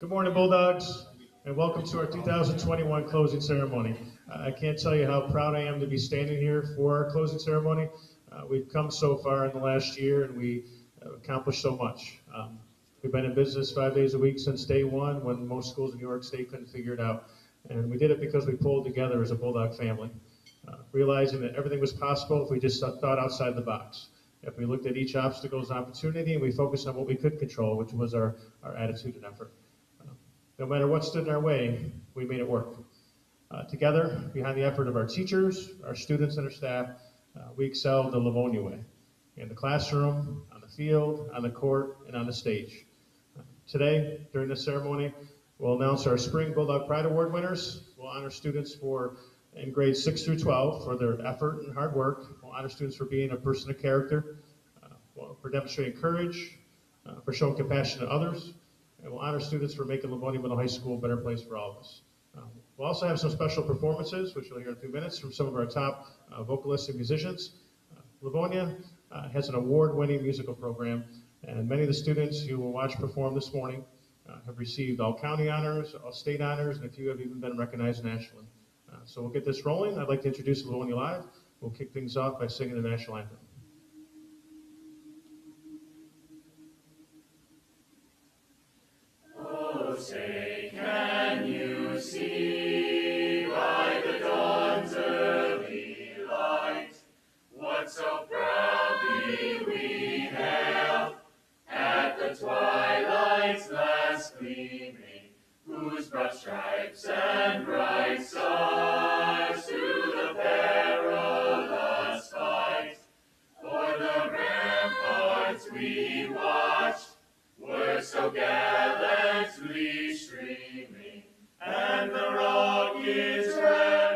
Good morning, Bulldogs, and welcome to our 2021 closing ceremony. I can't tell you how proud I am to be standing here for our closing ceremony. Uh, we've come so far in the last year, and we accomplished so much. Um, we've been in business five days a week since day one, when most schools in New York State couldn't figure it out. And we did it because we pulled together as a Bulldog family, uh, realizing that everything was possible if we just thought outside the box. If we looked at each obstacle as an opportunity and we focused on what we could control, which was our, our attitude and effort. No matter what stood in our way, we made it work. Uh, together, behind the effort of our teachers, our students, and our staff, uh, we excelled the Livonia way in the classroom, on the field, on the court, and on the stage. Uh, today, during this ceremony, we'll announce our Spring Bulldog Pride Award winners. We'll honor students for in grades 6 through 12 for their effort and hard work. We'll honor students for being a person of character, uh, for demonstrating courage, uh, for showing compassion to others, and we'll honor students for making Livonia Middle High School a better place for all of us. Um, we'll also have some special performances, which you'll hear in a few minutes, from some of our top uh, vocalists and musicians. Uh, Livonia uh, has an award-winning musical program, and many of the students who will watch perform this morning uh, have received all county honors, all state honors, and a few have even been recognized nationally. Uh, so we'll get this rolling. I'd like to introduce Livonia Live. We'll kick things off by singing the national anthem. Say, can you see by the dawn's early light what so proudly we hailed at the twilight's last gleaming, whose broad stripes and bright stars so gallantly streaming, and the rock is red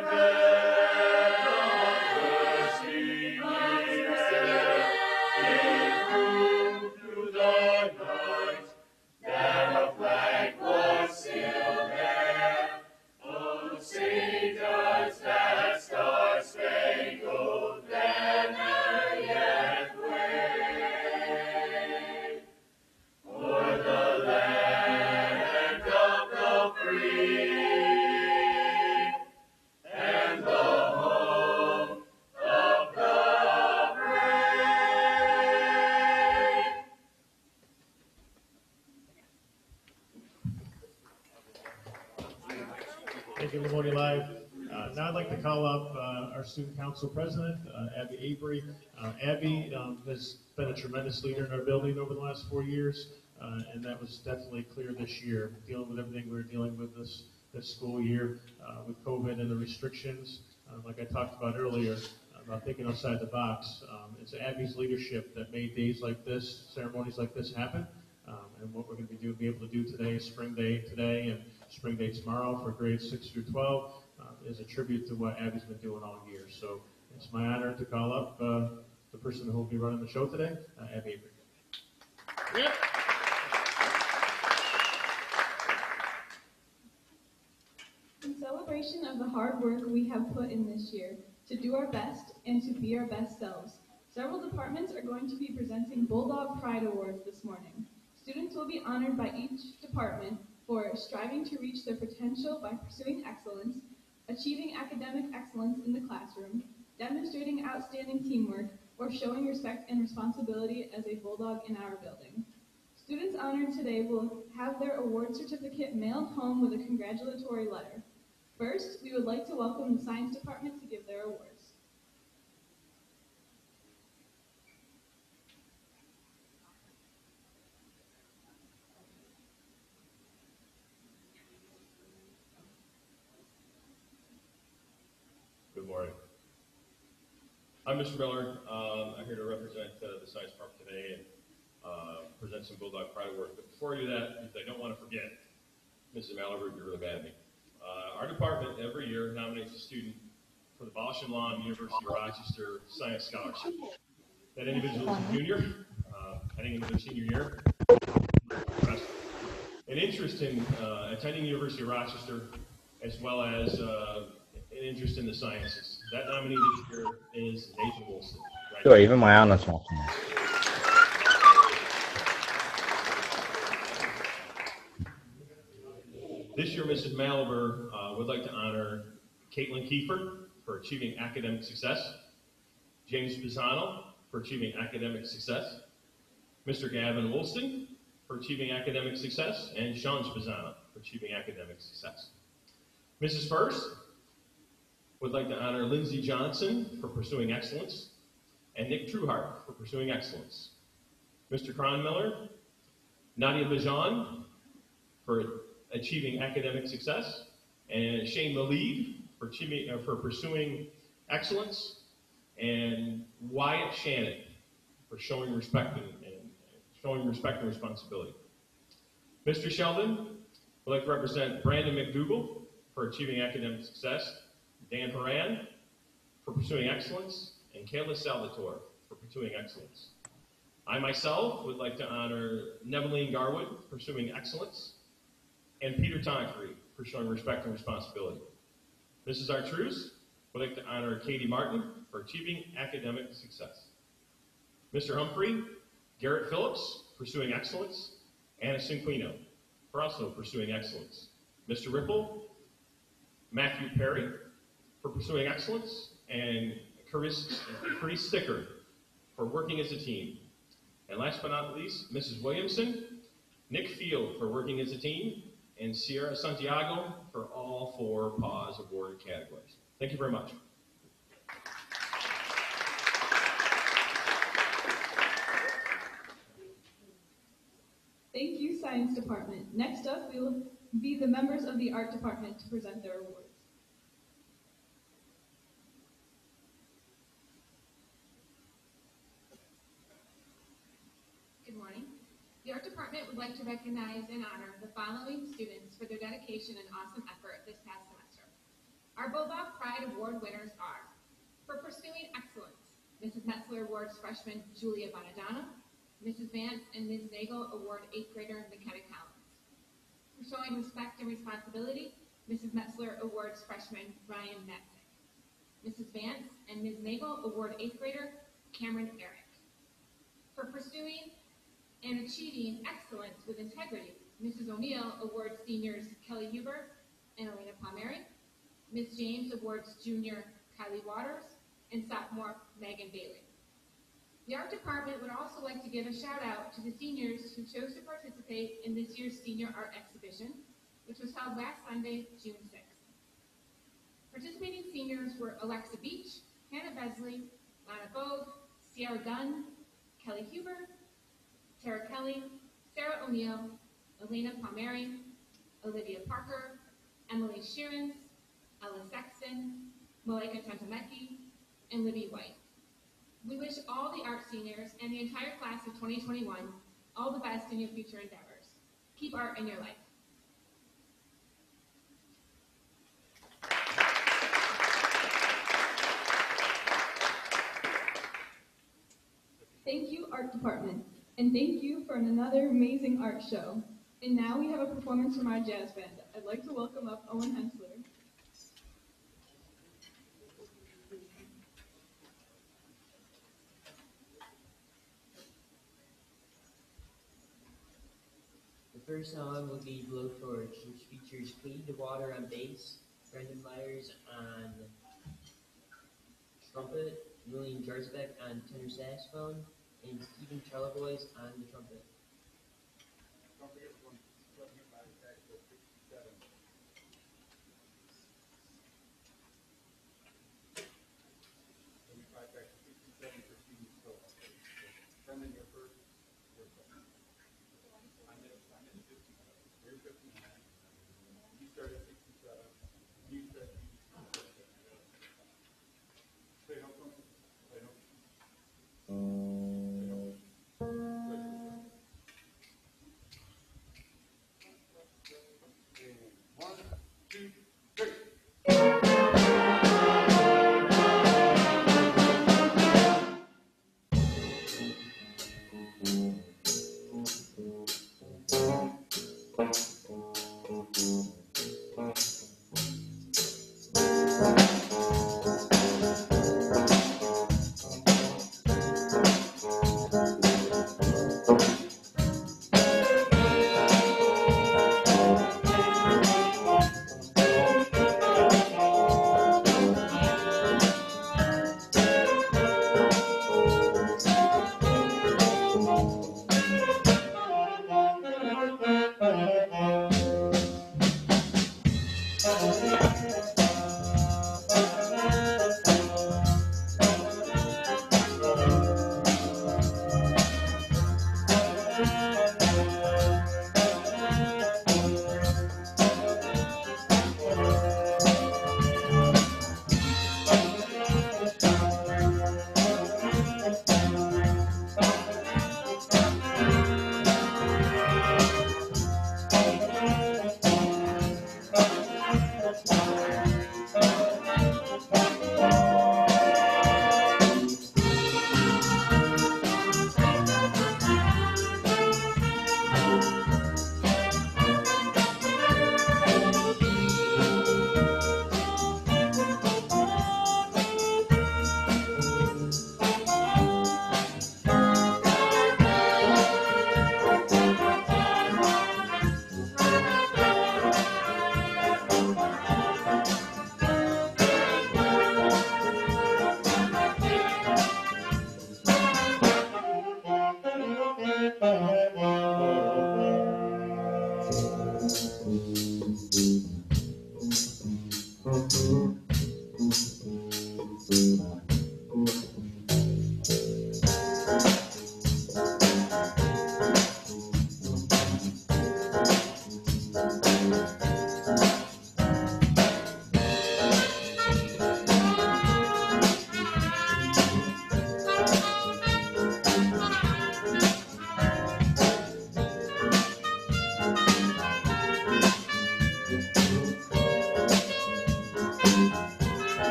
council president, uh, Abby Avery. Uh, Abby um, has been a tremendous leader in our building over the last four years, uh, and that was definitely clear this year, dealing with everything we were dealing with this, this school year, uh, with COVID and the restrictions. Uh, like I talked about earlier, about thinking outside the box. Um, it's Abby's leadership that made days like this, ceremonies like this happen. Um, and what we're going to be, do, be able to do today, Spring Day today, and Spring Day tomorrow for grades 6 through 12 uh, is a tribute to what Abby's been doing all year. So it's my honor to call up uh, the person who will be running the show today, uh, Abby Avery. In celebration of the hard work we have put in this year to do our best and to be our best selves, several departments are going to be presenting Bulldog Pride Awards this morning. Students will be honored by each department for striving to reach their potential by pursuing excellence, achieving academic excellence in the classroom, demonstrating outstanding teamwork, or showing respect and responsibility as a Bulldog in our building. Students honored today will have their award certificate mailed home with a congratulatory letter. First, we would like to welcome the science department to give their awards. Good morning. Mr. Miller. Um, I'm here to represent uh, the Science Department today and uh, present some Bulldog Pride Awards. But before I do that, I don't want to forget, Mrs. Malaroot, you're really mad at me. Uh, our department every year nominates a student for the Bausch and Lomb University of Rochester Science Scholarship. That individual is a junior, uh, heading into their senior year. An interest in uh, attending University of Rochester, as well as uh, an interest in the sciences. That nominee this year is Nathan Wilson. Sure, even my won't come out. This year, Mrs. Malaber uh, would like to honor Caitlin Kiefer for achieving academic success, James Pisano for achieving academic success, Mr. Gavin Woolston for achieving academic success, and Sean Pisano for achieving academic success. Mrs. First would like to honor Lindsay Johnson for pursuing excellence, and Nick Trueheart for pursuing excellence. Mr. Cronmiller, Nadia Bajan for achieving academic success, and Shane Malid for uh, for pursuing excellence, and Wyatt Shannon for showing respect and, and showing respect and responsibility. Mr. Sheldon would like to represent Brandon McDougall for achieving academic success, Dan Haran for pursuing excellence, and Kayla Salvatore for pursuing excellence. I myself would like to honor Neveline Garwood for pursuing excellence, and Peter Tonkery for showing respect and responsibility. Mrs. Artruse would like to honor Katie Martin for achieving academic success. Mr. Humphrey, Garrett Phillips, pursuing excellence, Anna Cinquino for also pursuing excellence. Mr. Ripple, Matthew Perry for pursuing excellence, and Carice Sticker for working as a team. And last but not least, Mrs. Williamson, Nick Field for working as a team, and Sierra Santiago for all four PAWS award categories. Thank you very much. Thank you, Science Department. Next up, we will be the members of the Art Department to present their awards. Good morning. The Art Department would like to recognize and honor the following students for their dedication and awesome effort this past semester. Our Bulldog Pride Award winners are, for pursuing excellence, Mrs. Metzler awards freshman Julia Bonadonna, Mrs. Vance and Ms. Nagel award eighth grader McKenna Collins. For showing respect and responsibility, Mrs. Metzler awards freshman Ryan Matzik. Mrs. Vance and Ms. Nagel award eighth grader Cameron Eric. For pursuing and achieving excellence with integrity, Mrs. O'Neill awards seniors Kelly Huber and Elena Palmieri. Ms. James awards junior Kylie Waters and sophomore Megan Bailey. The art department would also like to give a shout out to the seniors who chose to participate in this year's senior art exhibition, which was held last Sunday, June 6th. Participating seniors were Alexa Beach, Hannah Besley, Lana Bode, Sierra Dunn, Kelly Huber, Tara Kelly, Sarah O'Neill, Elena Palmieri, Olivia Parker, Emily Sheerans, Ella Sexton, Malika Tantameki, and Libby White. We wish all the art seniors and the entire class of 2021 all the best in your future endeavors. Keep art in your life. Thank you, Art Department, and thank you for another amazing art show. And now we have a performance from our jazz band. I'd like to welcome up Owen Hensler. The first song will be Blowtorch, which features Katie DeWater on bass, Brendan Myers on trumpet, William Jarzbeck on tenor saxophone, and Stephen Charlevoix on the trumpet.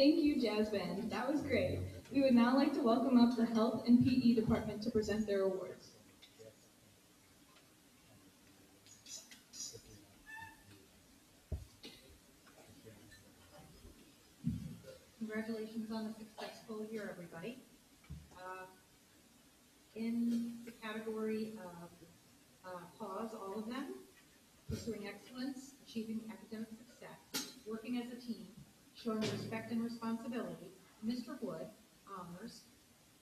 Thank you, Band. That was great. We would now like to welcome up the Health and PE Department to present their awards. Congratulations on a successful year, everybody. Uh, In the category of uh, pause, all of them, pursuing excellence, achieving academic success, working as a team, showing respect and responsibility, Mr. Wood, honors,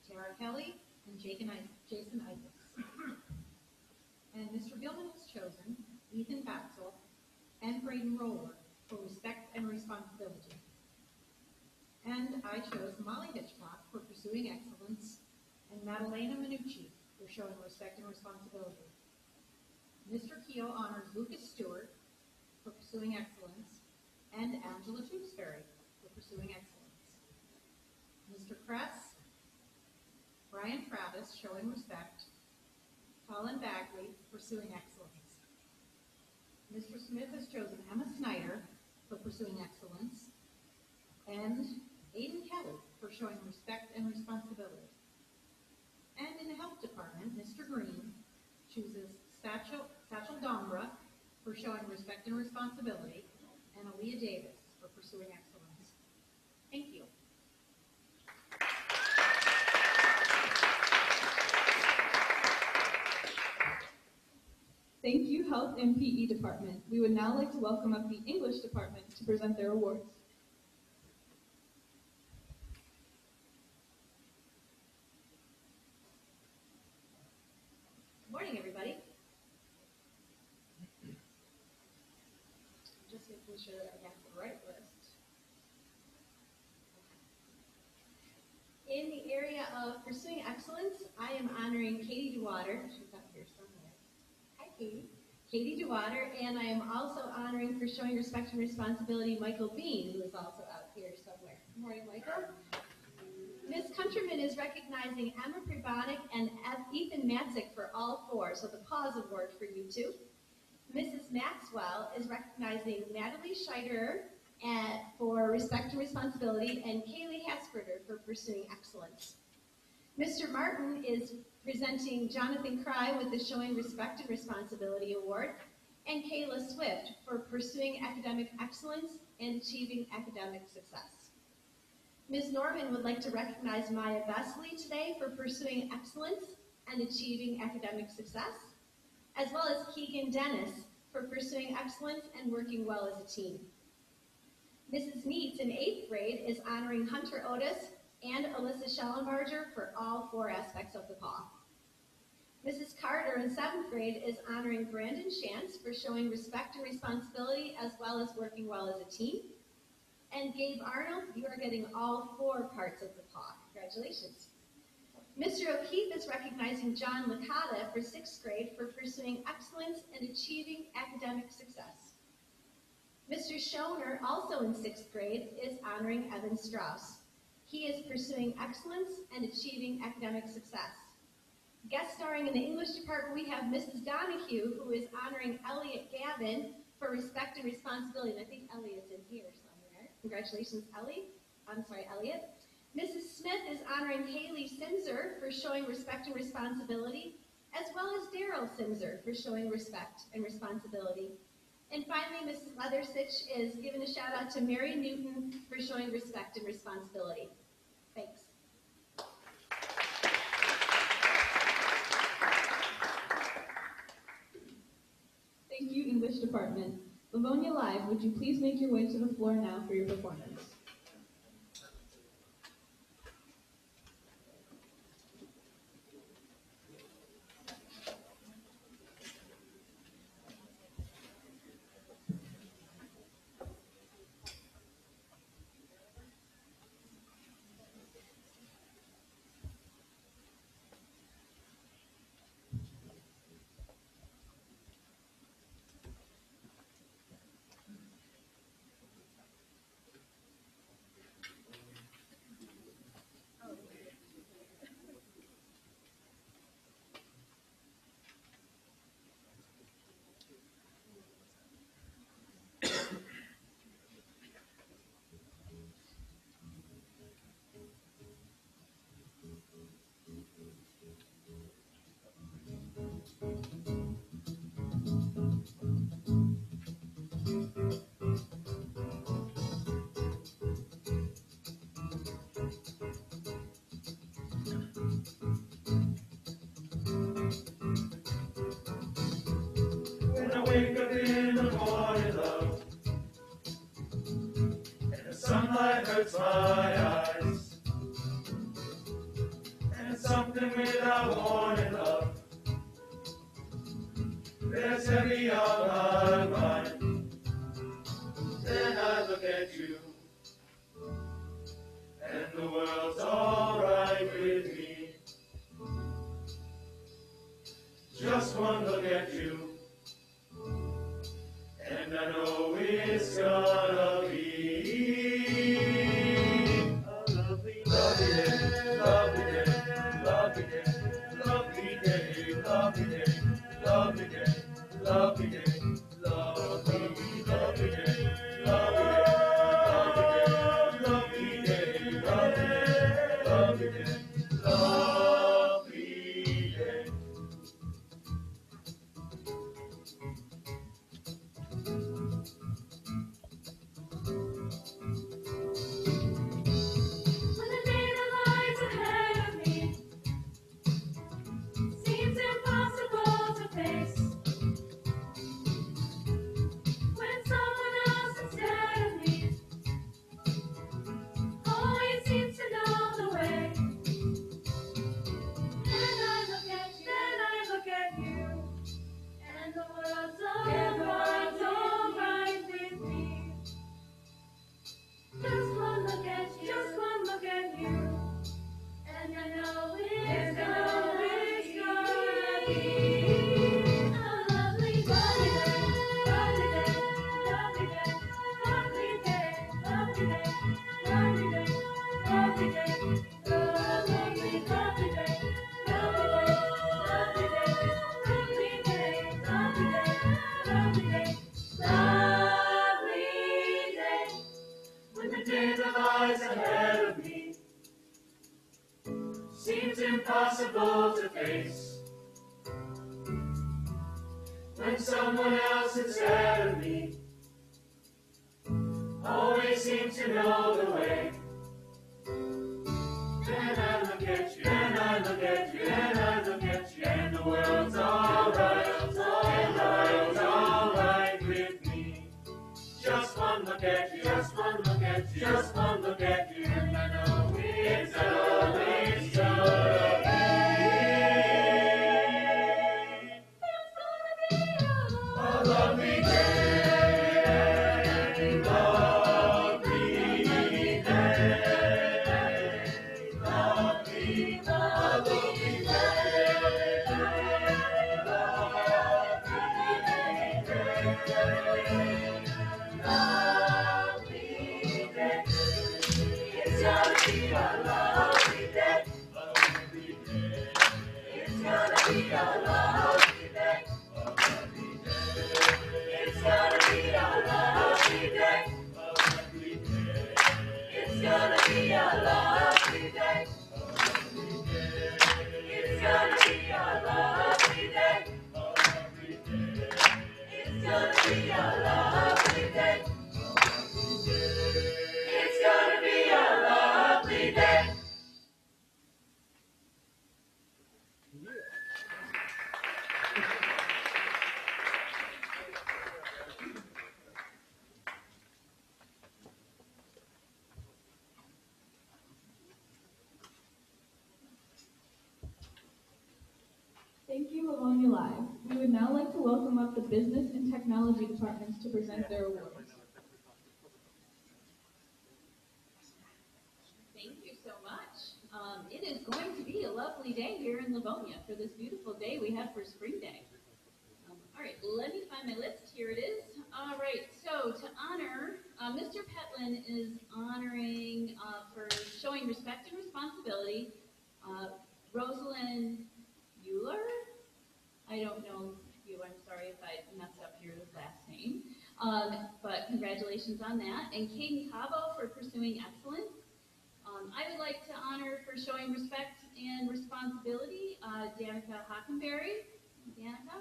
Tara Kelly, and Jason Isaacs. And Mr. Gilman has chosen Ethan Batzel and Braden Roller for respect and responsibility. And I chose Molly Hitchcock for pursuing excellence and Madalena Minucci for showing respect and responsibility. Mr. Keel honors Lucas Stewart for pursuing excellence and Angela Tewksbury pursuing excellence. Mr. Kress, Brian Travis showing respect, Colin Bagley pursuing excellence. Mr. Smith has chosen Emma Snyder for pursuing excellence and Aiden Kelly for showing respect and responsibility. And in the health department, Mr. Green chooses Satchel, Satchel Dombra for showing respect and responsibility, and Aaliyah Davis for pursuing excellence. Thank you. Thank you, Health and PE Department. We would now like to welcome up the English Department to present their awards. Good morning, everybody. Just making sure that I have the right list. In the area of pursuing excellence, I am honoring Katie DeWater. She's up here somewhere. Hi, Katie. Katie DeWater, and I am also honoring for showing respect and responsibility Michael Bean, who is also out here somewhere. Good morning, Michael. Miss Countryman is recognizing Emma Pribonic and Ethan Matzik for all four, so the pause award for you two. Mrs. Maxwell is recognizing Natalie Scheider at, for respect and responsibility, and Kaylee Hasperder for pursuing excellence. Mr. Martin is presenting Jonathan Cry with the Showing Respect and Responsibility Award, and Kayla Swift for pursuing academic excellence and achieving academic success. Ms. Norman would like to recognize Maya Besley today for pursuing excellence and achieving academic success, as well as Keegan Dennis for pursuing excellence and working well as a team. Mrs. Neitz in eighth grade is honoring Hunter Otis and Alyssa Schellenbarger for all four aspects of the paw. Mrs. Carter in seventh grade is honoring Brandon Shantz for showing respect and responsibility as well as working well as a team. And Gabe Arnold, you are getting all four parts of the paw. Congratulations. Mr. O'Keefe is recognizing John Licata for sixth grade for pursuing excellence and achieving academic success. Mr. Schoner, also in sixth grade, is honoring Evan Strauss. He is pursuing excellence and achieving academic success. Guest starring in the English department, we have Mrs. Donahue, who is honoring Elliot Gavin for respect and responsibility. And I think Elliot's in here somewhere. Congratulations, Ellie. I'm sorry, Elliot. Mrs. Smith is honoring Haley Simser for showing respect and responsibility, as well as Daryl Simser for showing respect and responsibility. And finally, Mrs. Leathersitch is giving a shout out to Mary Newton for showing respect and responsibility. Thanks. Thank you, English Department. Livonia Live, would you please make your way to the floor now for your performance? born heavy on my mind. Then I look at you, and the world's alright with me. Just one look at you, and I know it's gonna be. Lovely day, one look at you, just one look at just the Business and Technology Departments to present their awards. Thank you so much. Um, it is going to be a lovely day here in Livonia for this beautiful day we have for Spring Day. Um, all right, let me find my list. Here it is. All right, so to honor, uh, Mr. Petlin is honoring uh, for showing respect and responsibility uh, Rosalind Euler. I don't know you. I'm sorry if I messed up your last name. Um, but congratulations on that. And Katie Cabo for pursuing excellence. Um, I would like to honor for showing respect and responsibility, uh, Danica Hockenberry, Danica,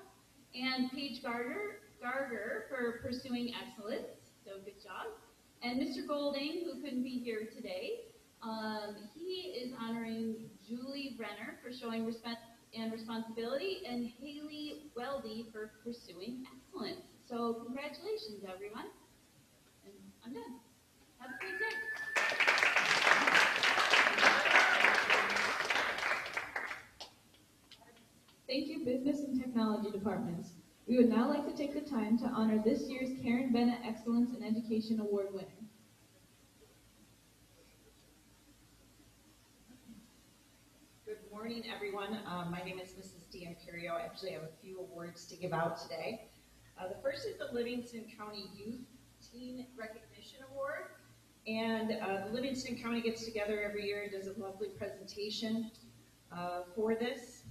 and Paige Gardner, Garger for pursuing excellence. So good job. And Mr. Golding, who couldn't be here today, um, he is honoring Julie Renner for showing respect and responsibility, and Haley Weldy for pursuing excellence. So congratulations, everyone. And I'm done. Have a great day. Thank you, Business and Technology Departments. We would now like to take the time to honor this year's Karen Bennett Excellence in Education Award winner. Good morning, everyone. Um, my name is Mrs. D'Imperio. I actually have a few awards to give out today. Uh, the first is the Livingston County Youth Teen Recognition Award. And uh, Livingston County gets together every year and does a lovely presentation uh, for this.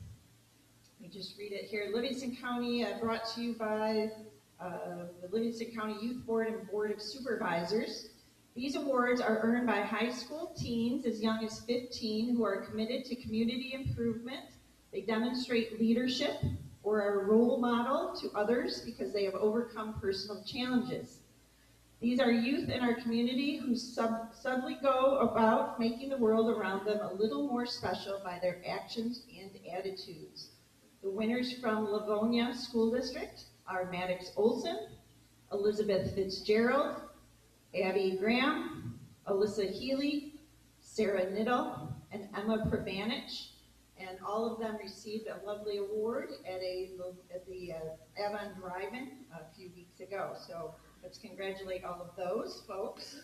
Let me just read it here. Livingston County, uh, brought to you by uh, the Livingston County Youth Board and Board of Supervisors. These awards are earned by high school teens as young as 15 who are committed to community improvement. They demonstrate leadership or a role model to others because they have overcome personal challenges. These are youth in our community who sub- subtly go about making the world around them a little more special by their actions and attitudes. The winners from Livonia School District are Maddox Olson, Elizabeth Fitzgerald, Abby Graham, Alyssa Healy, Sarah Niddle, and Emma Pravanich. And all of them received a lovely award at a, at the uh, Avon Drive-In a few weeks ago. So let's congratulate all of those folks.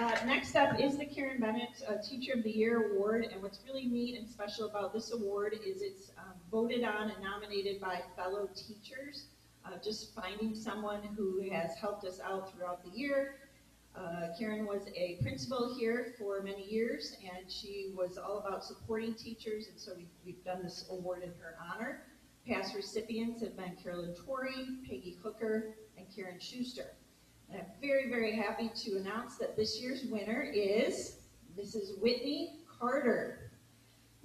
Uh, next up is the Karen Bennett uh, Teacher of the Year Award, and what's really neat and special about this award is it's um, voted on and nominated by fellow teachers. Uh, just finding someone who has helped us out throughout the year. Uh, Karen was a principal here for many years, and she was all about supporting teachers, and so we, we've done this award in her honor. Past recipients have been Carolyn Torrey, Peggy Hooker, and Karen Schuster. And I'm very, very happy to announce that this year's winner is Mrs. Whitney Carter.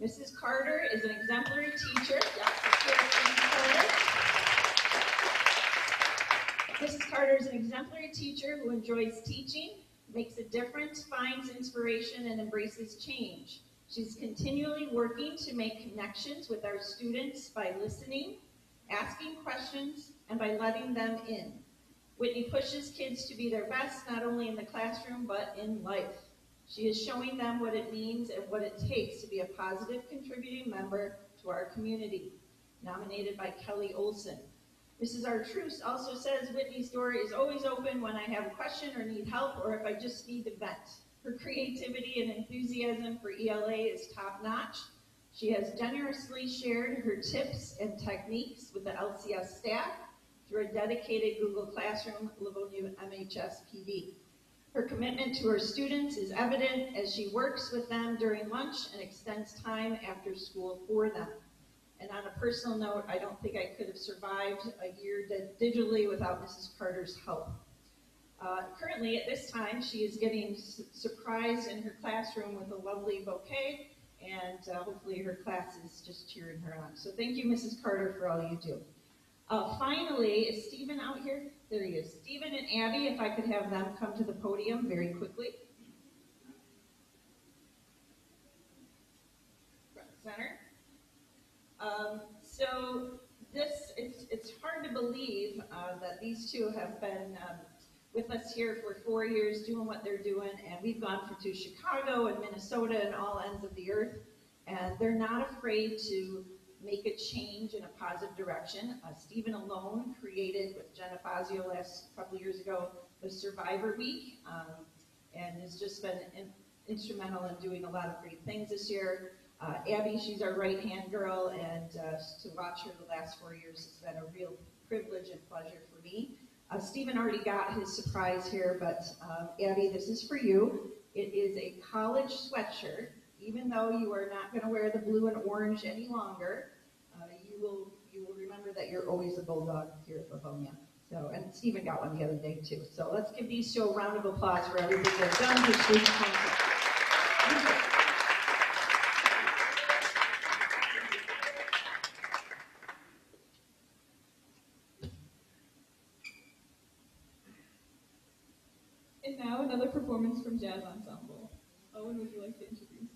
Mrs. Carter is an exemplary teacher. Carter. Mrs. Carter is an exemplary teacher who enjoys teaching, makes a difference, finds inspiration, and embraces change. She's continually working to make connections with our students by listening, asking questions, and by letting them in. Whitney pushes kids to be their best, not only in the classroom, but in life. She is showing them what it means and what it takes to be a positive contributing member to our community. Nominated by Kelly Olson. Mrs. Artruse also says Whitney's door is always open when I have a question or need help or if I just need to vent. Her creativity and enthusiasm for ELA is top notch. She has generously shared her tips and techniques with the LCS staff through a dedicated Google Classroom Livonia MHS PD. Her commitment to her students is evident as she works with them during lunch and extends time after school for them. And on a personal note, I don't think I could have survived a year digitally without Mrs. Carter's help. Uh, currently, at this time, she is getting su- surprised in her classroom with a lovely bouquet, and uh, hopefully her class is just cheering her on. So thank you, Mrs. Carter, for all you do. Uh, finally, is Stephen out here? There he is. Stephen and Abby, if I could have them come to the podium very quickly. Front center. Um, so this, it's, it's hard to believe uh, that these two have been um, with us here for four years doing what they're doing, and we've gone to Chicago and Minnesota and all ends of the earth, and they're not afraid to make a change in a positive direction. Uh, Stephen alone created with Jenna Fazio last couple years ago the Survivor Week, um, and has just been in, instrumental in doing a lot of great things this year. Uh, Abby, she's our right-hand girl, and uh, to watch her the last four years has been a real privilege and pleasure for me. Uh, Stephen already got his surprise here, but um, Abby, this is for you. It is a college sweatshirt. Even though you are not going to wear the blue and orange any longer, uh, you will you will remember that you're always a bulldog here at Livonia. So, and Stephen got one the other day too. So let's give these two a round of applause for everything they've done for student council. Thank you. And now another Jazz Ensemble. Owen, would you like to introduce?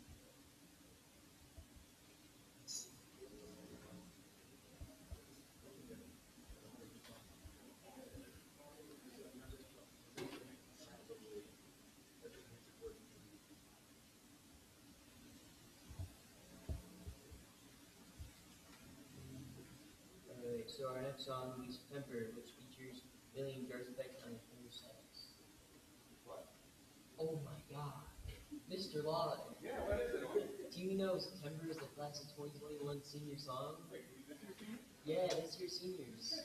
So our next song is September, which features Billy and Garth Beck on tenor sax. What? Oh my god. Mr. Lawler. Yeah, what is it? Do you know September is the class of 2021 senior song? Yeah, that's your seniors.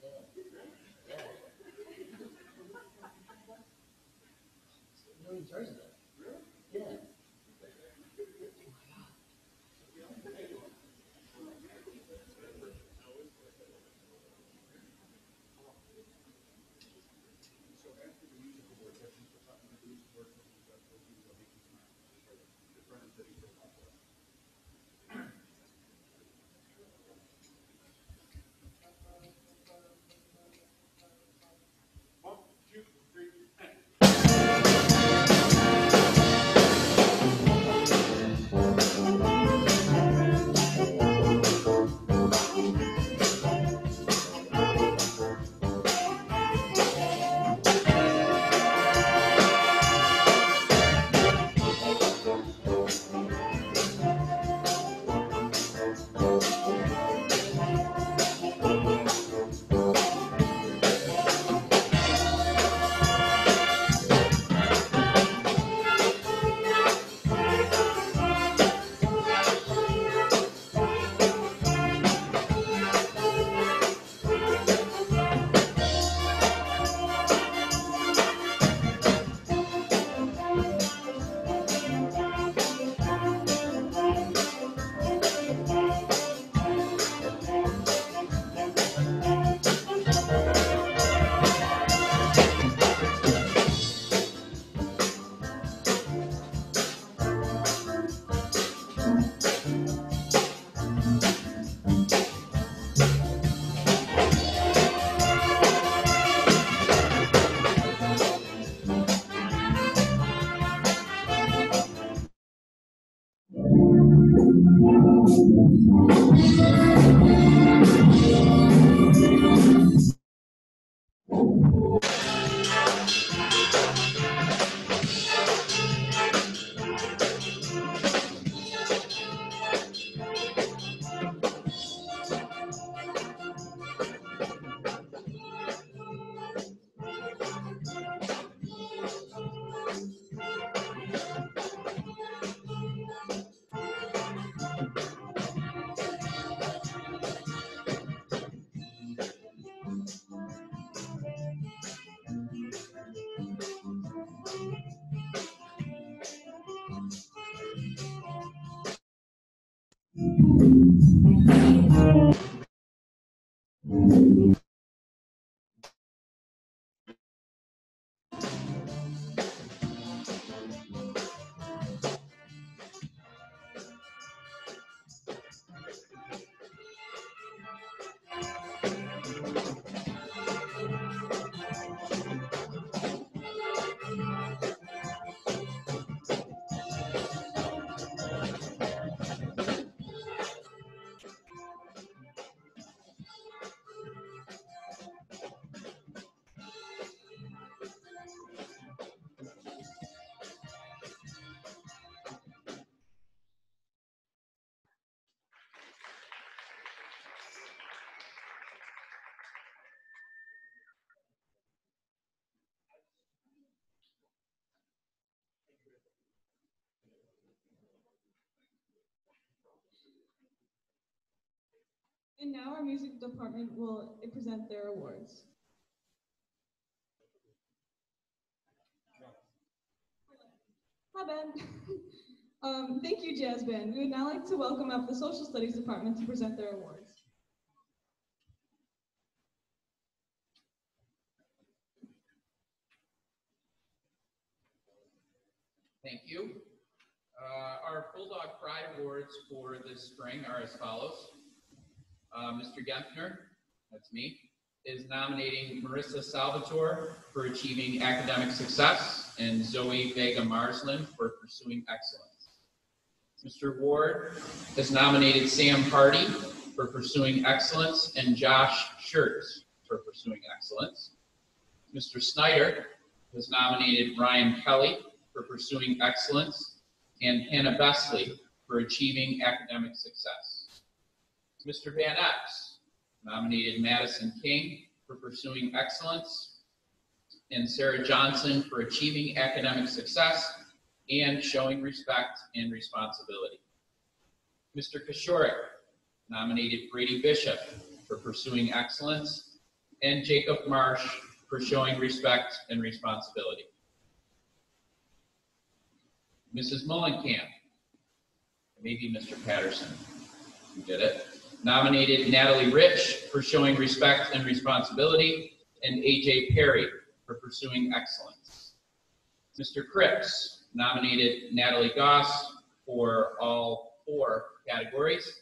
Yeah. Yeah. You're in charge of that. Yeah. And now our music department will present their awards. Hi, Ben. Um, thank you, Jazz Band. We would now like to welcome up the Social Studies Department to present their awards. Thank you. Uh, Our Bulldog Pride Awards for this spring are as follows. Uh, Mr. Gempner, that's me, is nominating Marissa Salvatore for achieving academic success and Zoe Vega Marsland for pursuing excellence. Mr. Ward has nominated Sam Hardy for pursuing excellence and Josh Schertz for pursuing excellence. Mr. Snyder has nominated Ryan Kelly for pursuing excellence and Hannah Besley for achieving academic success. Mr. Van Epps nominated Madison King for pursuing excellence and Sarah Johnson for achieving academic success and showing respect and responsibility. Mr. Kashoric nominated Brady Bishop for pursuing excellence, and Jacob Marsh for showing respect and responsibility. Mrs. Mullenkamp, maybe Mr. Patterson, who did it, nominated Natalie Rich for showing respect and responsibility, and AJ Perry for pursuing excellence. Mr. Cripps nominated Natalie Goss for all four categories,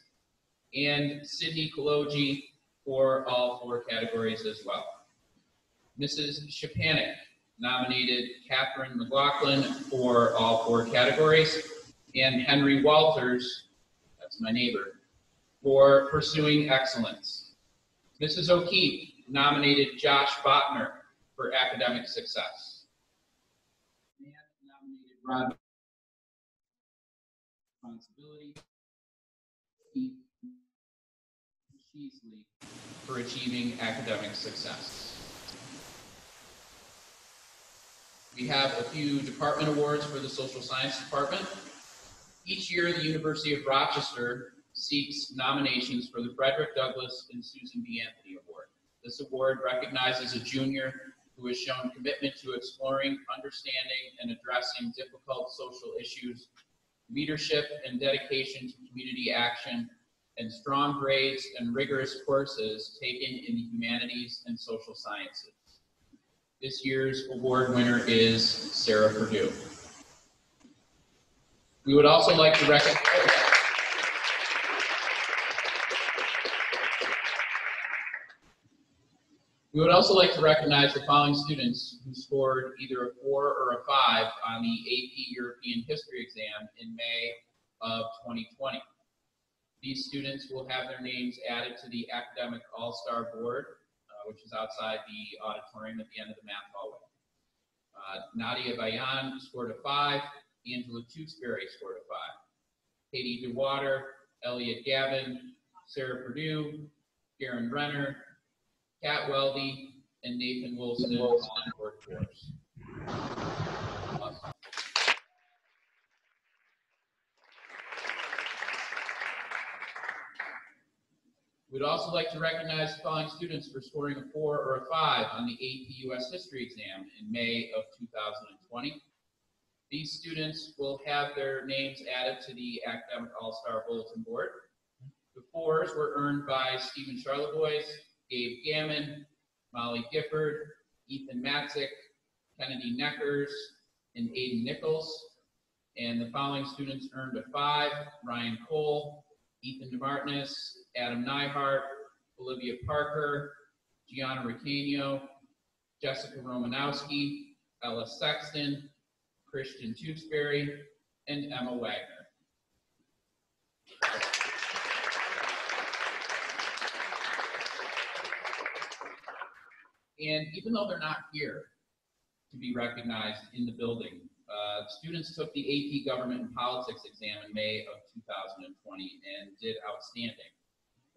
and Sydney Kaloji for all four categories as well. Mrs. Shapanik nominated Catherine McLaughlin for all four categories, and Henry Walters, that's my neighbor, for pursuing excellence. Mrs. O'Keefe nominated Josh Botner for academic success. And nominated responsibility, for achieving academic success. We have a few department awards for the social science department. Each year, the University of Rochester seeks nominations for the Frederick Douglass and Susan B. Anthony Award. This award recognizes a junior who has shown commitment to exploring, understanding, and addressing difficult social issues, leadership and dedication to community action, and strong grades and rigorous courses taken in the humanities and social sciences. This year's award winner is Sarah Purdue. We would also like to recognize. We would also like to recognize the following students who scored either a four or a five on the AP European History exam in May of 2020. These students will have their names added to the Academic All-Star Board, uh, which is outside the auditorium at the end of the math hallway. Uh, Nadia Bayan scored a five. Angela Tewksbury scored a five. Katie DeWater, Elliot Gavin, Sarah Purdue, Karen Renner, Kat Weldy, and Nathan Wilson on. Awesome. We'd also like to recognize the following students for scoring a four or a five on the AP US History exam in May of 2020. These students will have their names added to the Academic All-Star Bulletin Board. The fours were earned by Stephen Charlebois, Gabe Gammon, Molly Gifford, Ethan Matzik, Kennedy Neckers, and Aiden Nichols. And the following students earned a five, Ryan Cole, Ethan DeMartinez, Adam Nyhart, Olivia Parker, Gianna Ricano, Jessica Romanowski, Ella Sexton, Christian Tewksbury, and Emma Wagner. And even though they're not here to be recognized in the building, uh, students took the AP Government and Politics exam in May of 2020 and did outstanding.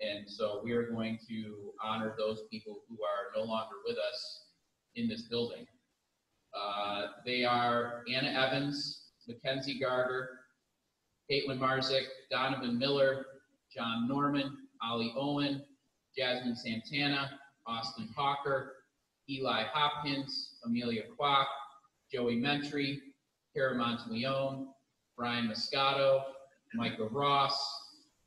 And so we are going to honor those people who are no longer with us in this building. Uh, they are Anna Evans, Mackenzie Garger, Caitlin Marzick, Donovan Miller, John Norman, Ollie Owen, Jasmine Santana, Austin Hawker, Eli Hopkins, Amelia Kwok, Joey Mentry, Kara Monteleone, Brian Moscato, Micah Ross,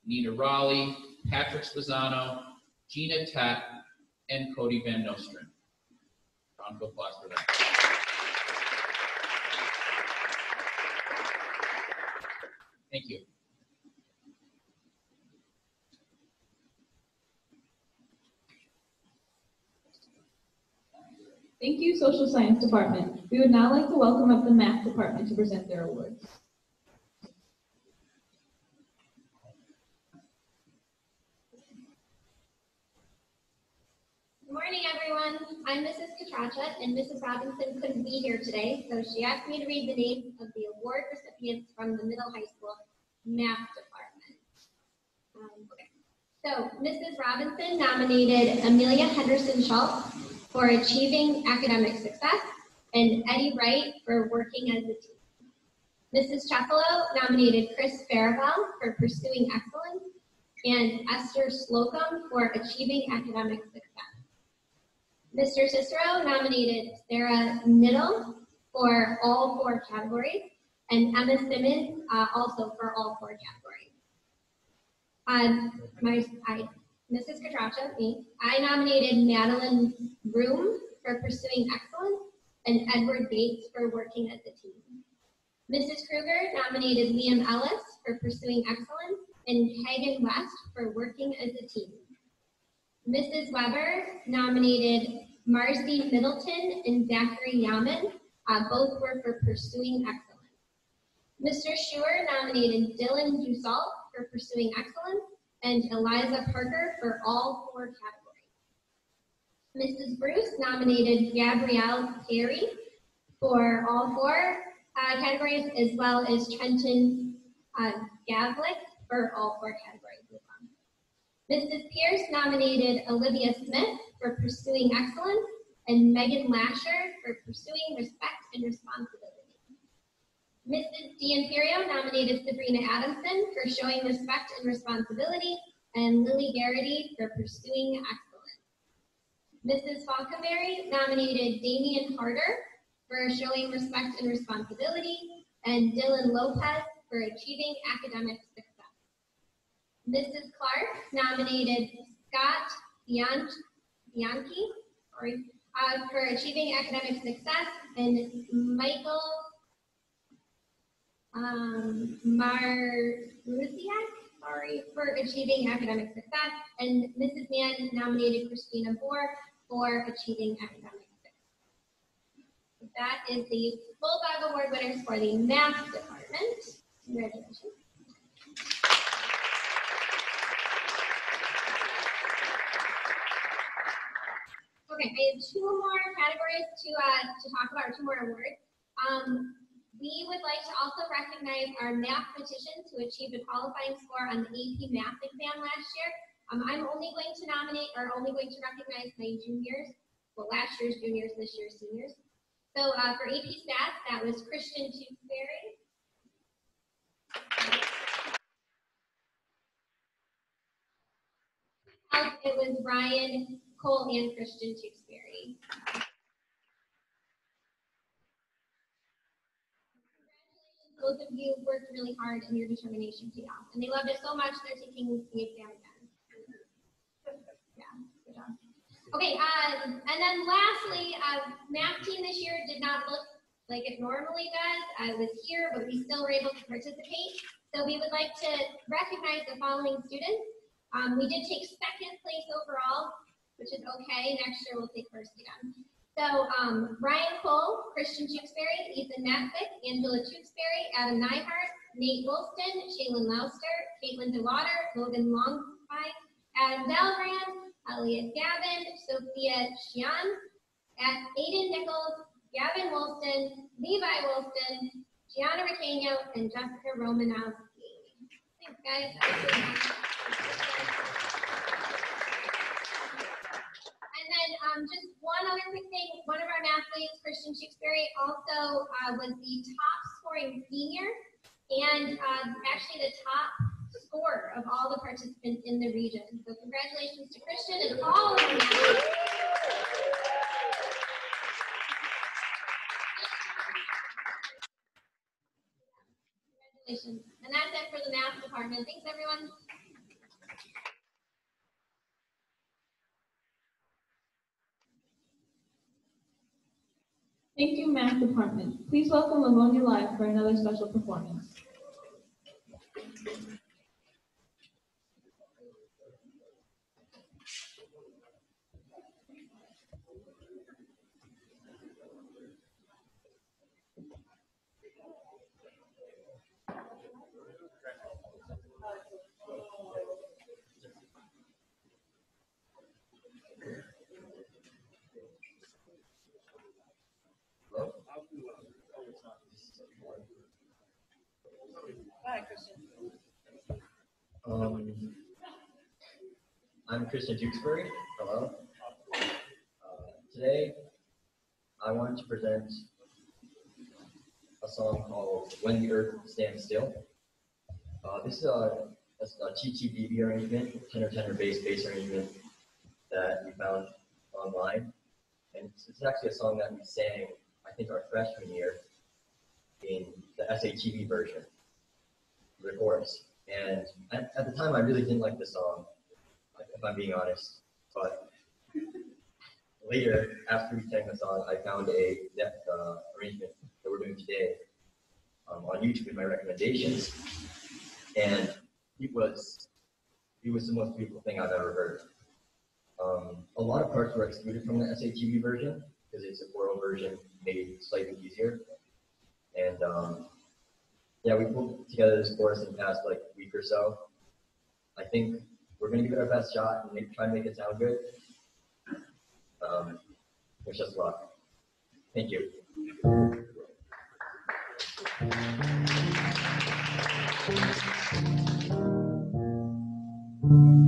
Nina Raleigh, Patrick Spezzano, Gina Tett, and Cody Van Nostrum. Round of applause for them. Thank you. Thank you, Social Science Department. We would now like to welcome up the Math Department to present their awards. Good morning, everyone. I'm Mrs. Katracha, and Mrs. Robinson couldn't be here today, so she asked me to read the names of the award recipients from the middle high school math department. Um, okay. So Mrs. Robinson nominated Amelia Henderson Schultz for achieving academic success and Eddie Wright for working as a team. Mrs. Cheffalo nominated Chris Farabelle for pursuing excellence and Esther Slocum for achieving academic success. Mr. Cicero nominated Sarah Niddle for all four categories and Emma Simmons uh, also for all four categories. Um, my, I, Mrs. Katrasha, me, I nominated Madeline Broom for pursuing excellence and Edward Bates for working as a team. Mrs. Kruger nominated Liam Ellis for pursuing excellence and Hagen West for working as a team. Mrs. Weber nominated Marcy Middleton and Zachary Yaman. Uh, both were for pursuing excellence. Mr. Schuer nominated Dylan Dussault for pursuing excellence and Eliza Parker for all four categories. Mrs. Bruce nominated Gabrielle Perry for all four uh, categories, as well as Trenton uh, Gavlik for all four categories. Mrs. Pierce nominated Olivia Smith for pursuing excellence and Megan Lasher for pursuing respect and responsibility. Mrs. D'Imperio nominated Sabrina Adamson for showing respect and responsibility and Lily Garrity for pursuing excellence. Mrs. Falconberry nominated Damian Harder for showing respect and responsibility and Dylan Lopez for achieving academic success. Mrs. Clark nominated Scott Bian- Bianchi uh, for achieving academic success and Michael um, Marusiak, sorry, for achieving academic success, and Mrs. Mann nominated Christina Bohr for achieving academic success. That is the Bulldog Award winners for the math department. Congratulations. Okay, I have two more categories to uh, to talk about, two more awards. Um, we would like to also recognize our mathematicians who achieved a qualifying score on the AP math exam last year. Um, I'm only going to nominate, or only going to recognize my juniors, well, last year's juniors, this year's seniors. So uh, for AP Stats, that was Christian Tewksbury. It was Ryan Cole and Christian Tewksbury. Both of you worked really hard and your determination paid off. And they loved it so much, they're taking the exam again. Yeah, good job. Okay, um, and then lastly, uh, math team this year did not look like it normally does. I was here, but we still were able to participate. So we would like to recognize the following students. Um, we did take second place overall, which is okay. Next year we'll take first again. So um, Ryan Cole, Christian Tewksbury, Ethan Matvick, Angela Tewksbury, Adam Nyhart, Nate Wolston, Shaylin Lauster, Caitlin DeWater, Logan Longfine, Adam Valbrand, Elliot Gavin, Sophia at Aiden Nichols, Gavin Wolston, Levi Wolston, Gianna Ricano, and Jessica Romanowski. Thanks, guys. And then um, just one other quick thing, one of our athletes, Christian Shakespeare, also uh, was the top scoring senior and um, actually the top scorer of all the participants in the region. So congratulations to Christian and all of. Congratulations. And that's it for the math department. Thanks, everyone. Thank you, Math Department. Please welcome Livonia Live for another special performance. Hi, Christian. Um, I'm Christian Tewksbury. Hello. Uh, today, I wanted to present a song called When the Earth Stands Still. Uh, this is a, a, a TTBB arrangement, tenor tenor bass bass arrangement that we found online. And it's, it's actually a song that we sang, I think, our freshman year in the SATB version, the. And at, at the time, I really didn't like the song, if I'm being honest. But later, after we sang the song, I found a that, uh, arrangement that we're doing today um, on YouTube in my recommendations, and it was it was the most beautiful thing I've ever heard. Um, a lot of parts were excluded from the SATB version because it's a choral version made slightly easier, and um, yeah, we pulled together this chorus in the past like week or so. I think we're gonna give it our best shot and make, try and make it sound good. Um, wish us luck. Thank you. Listen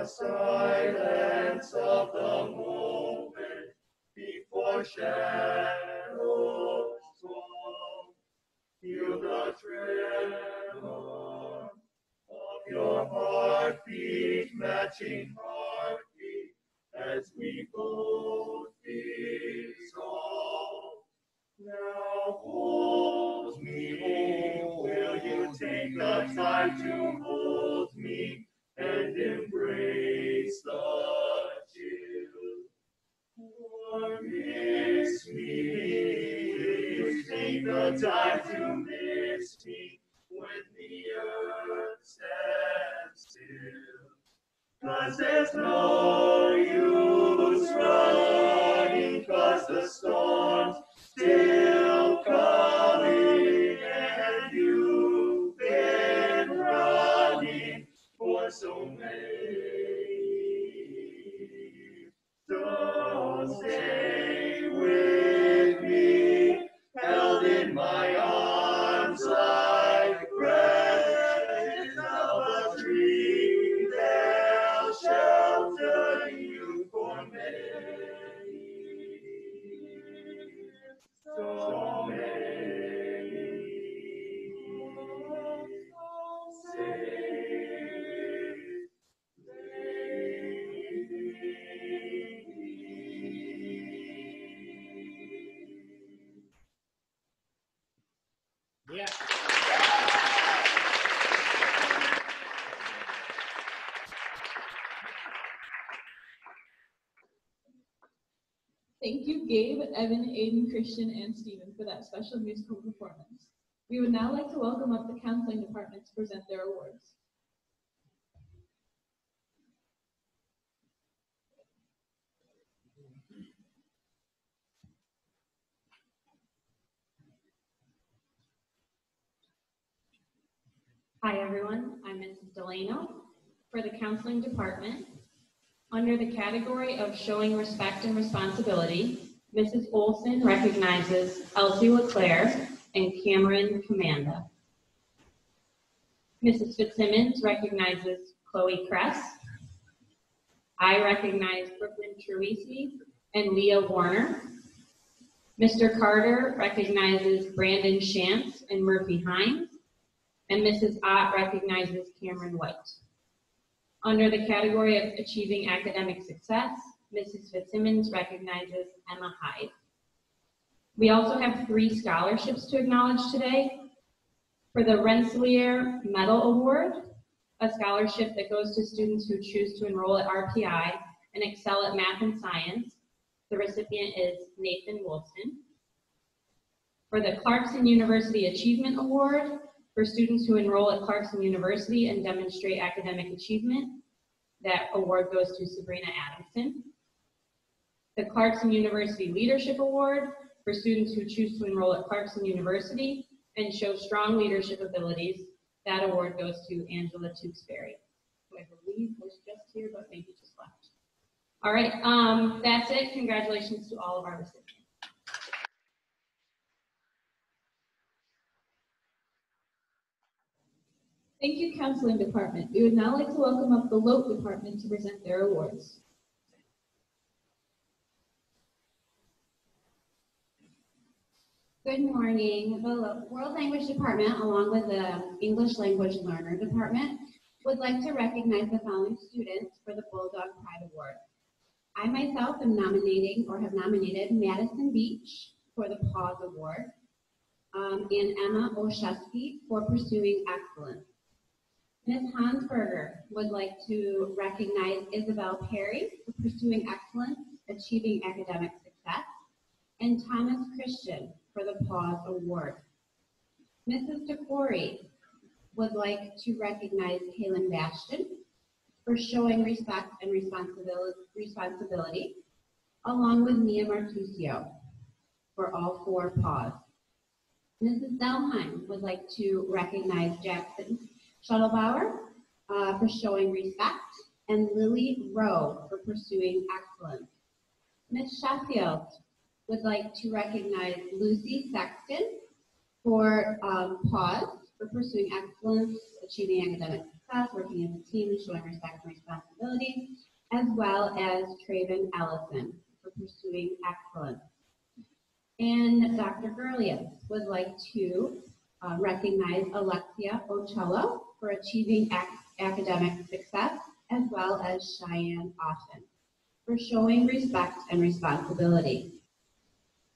the silence of the moment before shadows fall. Feel the tremor of your heartbeat matching heartbeat Christian, and Stephen for that special musical performance. We would now like to welcome up the counseling department to present their awards. Hi, everyone. I'm Mrs. Delano for the Counseling Department. Under the category of showing respect and responsibility, Mrs. Olson recognizes Elsie LeClaire and Cameron Commanda. Mrs. Fitzsimmons recognizes Chloe Kress. I recognize Brooklyn Truisi and Leah Warner. Mr. Carter recognizes Brandon Shantz and Murphy Hines. And Mrs. Ott recognizes Cameron White. Under the category of achieving academic success, Mrs. Fitzsimmons recognizes Emma Hyde. We also have three scholarships to acknowledge today. For the Rensselaer Medal Award, a scholarship that goes to students who choose to enroll at RPI and excel at math and science. The recipient is Nathan Wolfson. For the Clarkson University Achievement Award, for students who enroll at Clarkson University and demonstrate academic achievement, that award goes to Sabrina Adamson. The Clarkson University Leadership Award for students who choose to enroll at Clarkson University and show strong leadership abilities, that award goes to Angela Tewksbury, who I believe was just here, but maybe just left. All right, um, that's it. Congratulations to all of our recipients. Thank you, Counseling Department. We would now like to welcome up the LOTE Department to present their awards. Good morning. The World Language Department, along with the English Language Learner Department, would like to recognize the following students for the Bulldog Pride Award. I myself am nominating or have nominated Madison Beach for the PAWS Award um, and Emma Oshesky for pursuing excellence. Ms. Hansberger would like to recognize Isabel Perry for pursuing excellence, achieving academic success, and Thomas Christian for the PAWS Award. Mrs. DeCory would like to recognize Kaylin Bastion for showing respect and responsibility, along with Mia Martusio for all four PAWS. Mrs. Delheim would like to recognize Jackson Shuttlebauer uh, for showing respect, and Lily Rowe for pursuing excellence. Ms. Sheffield would like to recognize Lucy Sexton for um, PAWS for pursuing excellence, achieving academic success, working as a team, and showing respect and responsibility, as well as Traven Ellison for pursuing excellence. And Dr. Gurlius would like to uh, recognize Alexia Ocello for achieving ac- academic success, as well as Cheyenne Austin for showing respect and responsibility.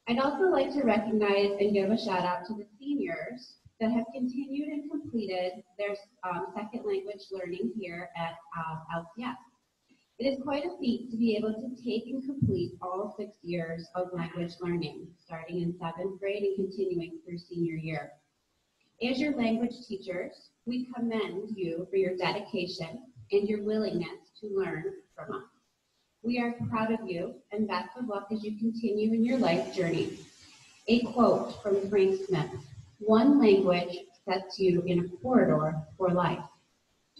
I'd also like to recognize and give a shout out to the seniors that have continued and completed their um, second language learning here at uh, LCS. It is quite a feat to be able to take and complete all six years of language learning, starting in seventh grade and continuing through senior year. As your language teachers, we commend you for your dedication and your willingness to learn from us. We are proud of you and best of luck as you continue in your life journey. A quote from Frank Smith One language sets you in a corridor for life.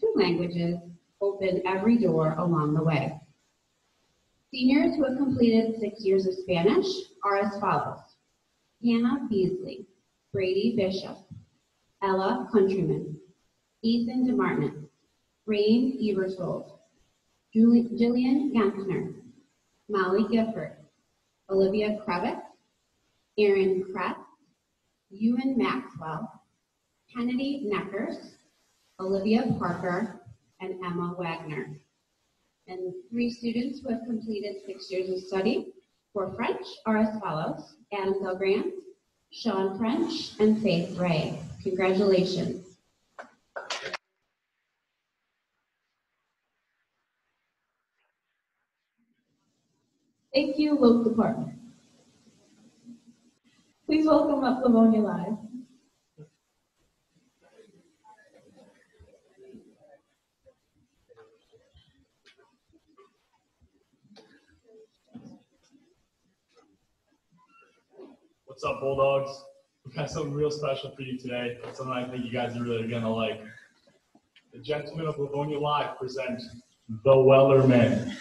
Two languages open every door along the way. Seniors who have completed six years of Spanish are as follows Hannah Beasley, Brady Bishop, Ella Countryman, Ethan DeMartin, Rain Eversold, Julie, Jillian Gansner, Molly Gifford, Olivia Kravitz, Aaron Kretz, Ewan Maxwell, Kennedy Neckers, Olivia Parker, and Emma Wagner. And three students who have completed six years of study for French are as follows, Adam Belgrand, Sean French, and Faith Ray. Congratulations. Thank you, Department. Please welcome up Livonia Live. What's up, Bulldogs? We've got something real special for you today. Something I think you guys are really gonna like. The gentlemen of Livonia Live present The Wellerman.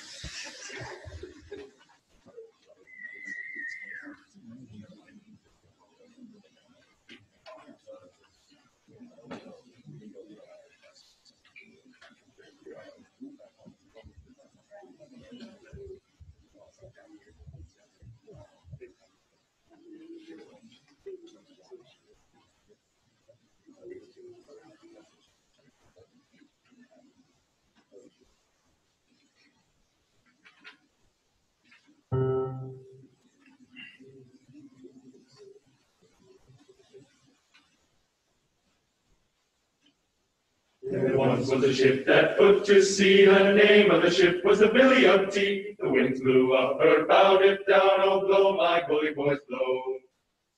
There once was a ship that put to sea, the name of the ship was the Billy of Tea. The winds blew up her bow, dip down, oh blow, my bully boys blow.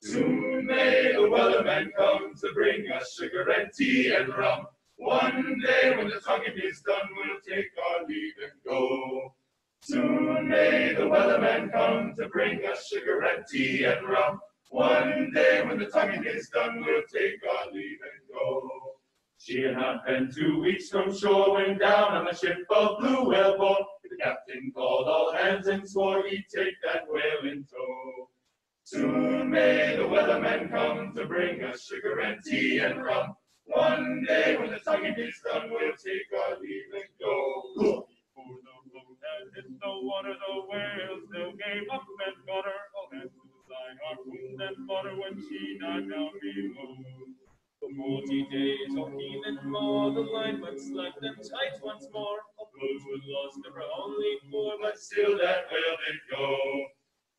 Soon may the Wellerman come to bring us sugar and tea and rum. One day when the tonguing is done, we'll take our leave and go. Soon may the Wellerman come to bring us sugar and tea and rum. One day when the tonguing is done, we'll take our leave and go. She had not been two weeks from shore when down on the ship of Blue Whale bore. The captain called all hands and swore he'd take that whale in tow. Soon may the Wellermen come to bring us sugar and tea and rum. One day when the tonguing is done, we'll take our leave and go. For the boat had hit the water, the whales still gave up and got her. All hands to line harpooned and fought her when she died down below. For forty days, all heathen more, the line went slack and tight once more. Boats were lost, there were only four, but Still that whale did go.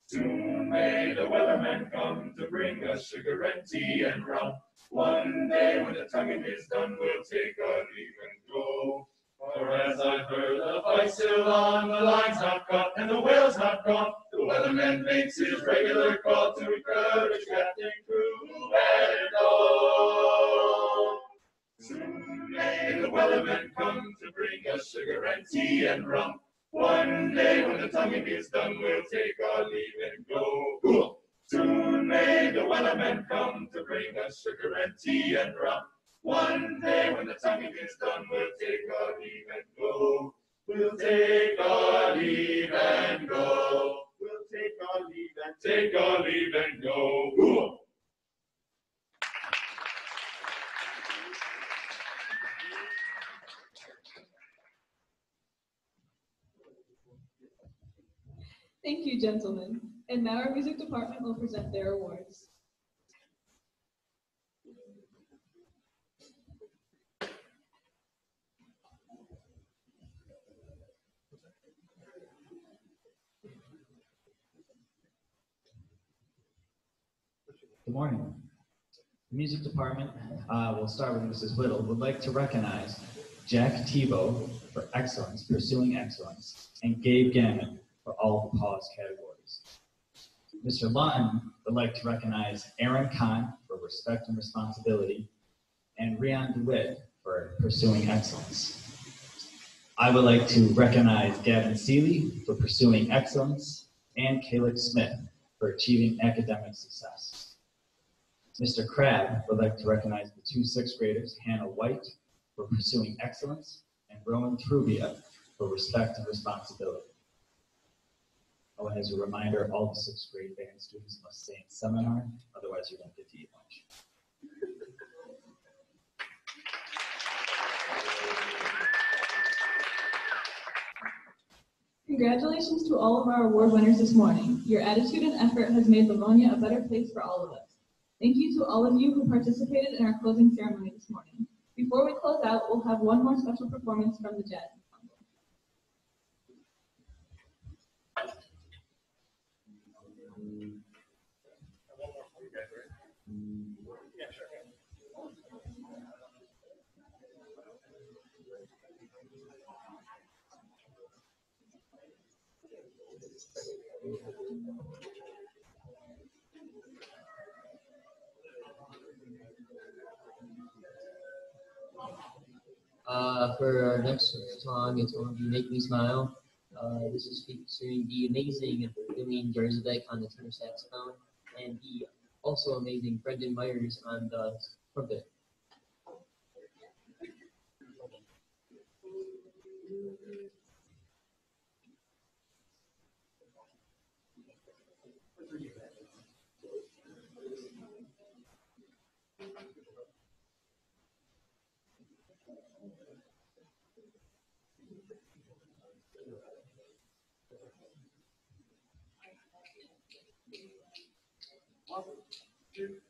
Soon may the Wellermen come to bring us sugar and tea and rum. One day when the tonguing is done, we'll take our leave and go. For as I've heard, the fight's still on, the line's not cut, and the whale's not gone. The Wellerman makes his regular call to encourage captain, may come to bring us sugar and tea and rum. One day when the tonguing is done, we'll take our leave and go. Soon may the Wellermen come to bring us sugar and tea and rum. One day when the tonguing is done, we'll take our leave and go. We'll take our leave and go. We'll take our leave and take our leave and go. Thank you, gentlemen. And now our music department will present their awards. Good morning. The music department, uh, we'll start with Mrs. Whittle, would like to recognize Jack Tebow for excellence, pursuing excellence, and Gabe Gammon for all the PAWS categories. Mr. Lawton would like to recognize Aaron Kahn for respect and responsibility, and Rian DeWitt for pursuing excellence. I would like to recognize Gavin Seeley for pursuing excellence, and Caleb Smith for achieving academic success. Mr. Crab would like to recognize the two sixth graders, Hannah White for pursuing excellence and Rowan Trubia for respect and responsibility. Oh, and as a reminder, all the sixth grade band students must stay in seminar, otherwise you don't get to eat lunch. Congratulations to all of our award winners this morning. Your attitude and effort has made Livonia a better place for all of us. Thank you to all of you who participated in our closing ceremony this morning. Before we close out, we'll have one more special performance from the jazz ensemble. Uh, for our next song, it's going to be Make Me Smile. Uh, this is featuring the amazing Billy Jarzabek on the tenor saxophone and the also amazing Brendan Myers on the trumpet. One,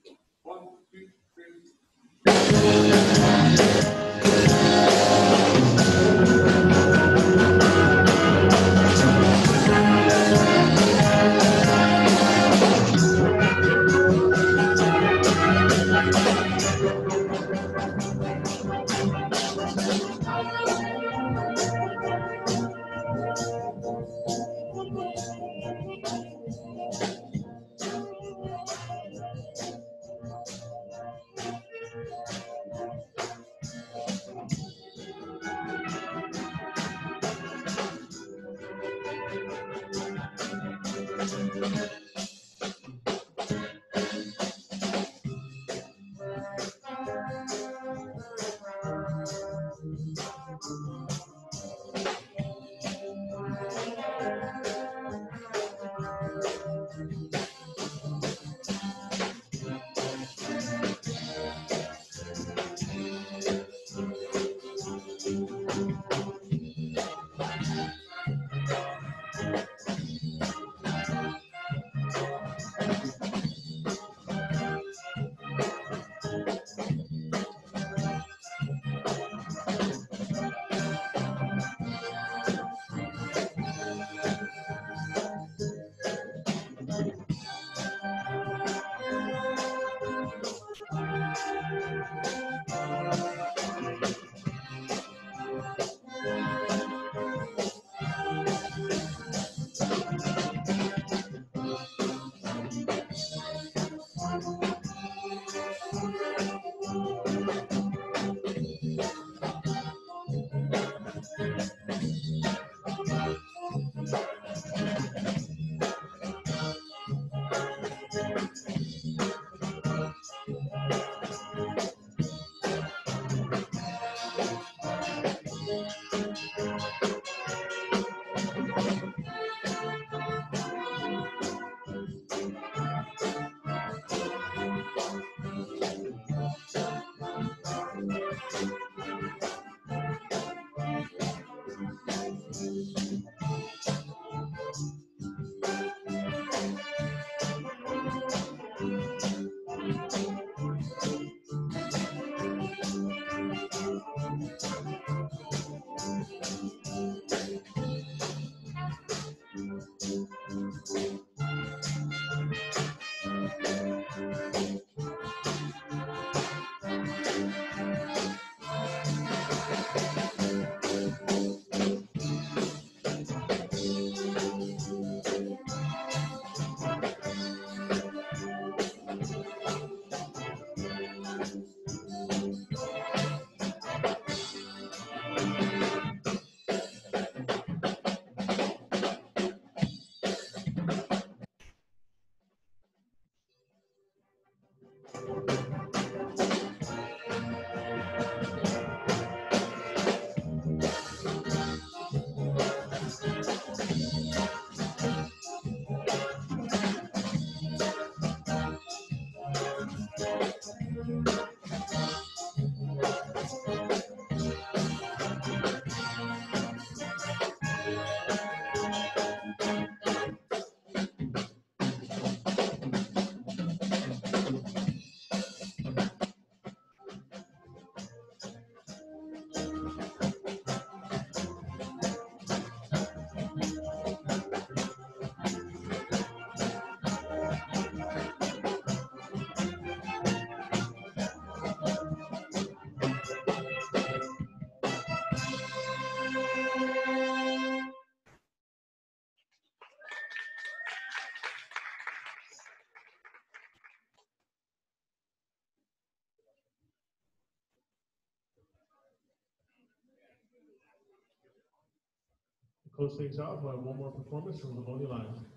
Close things out, we'll one more performance from Livonia Live.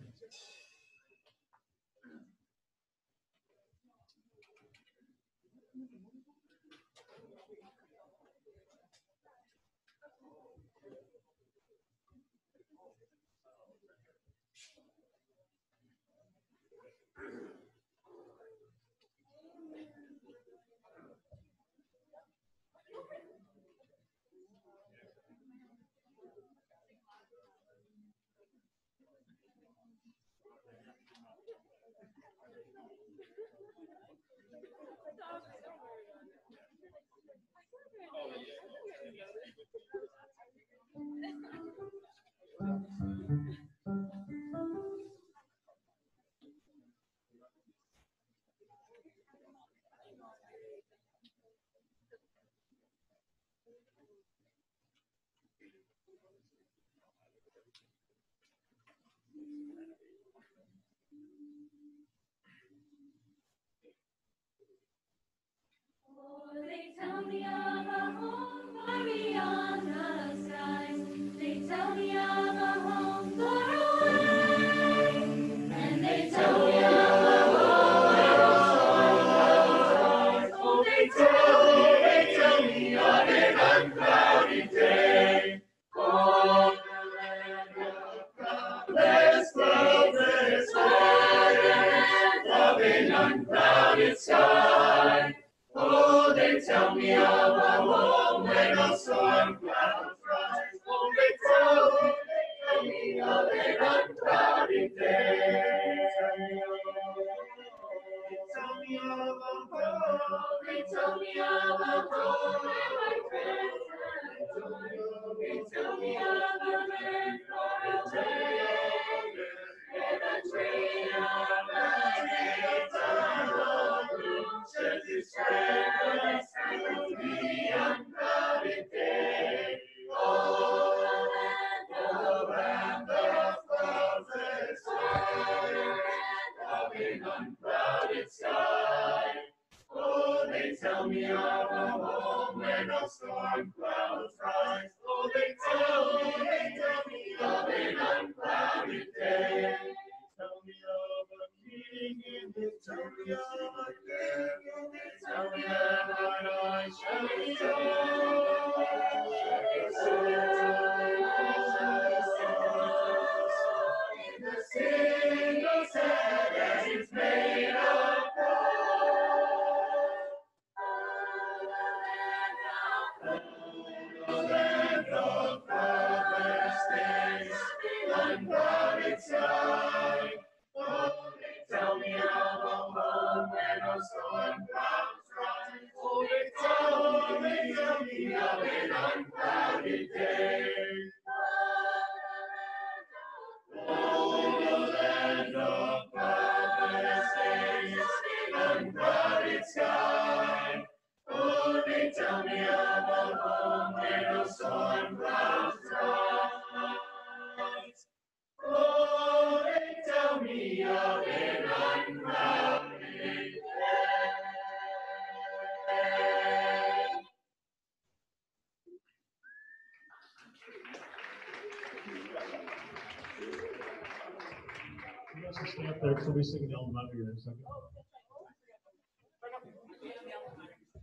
They tell me of a home There, so we sing here in a second.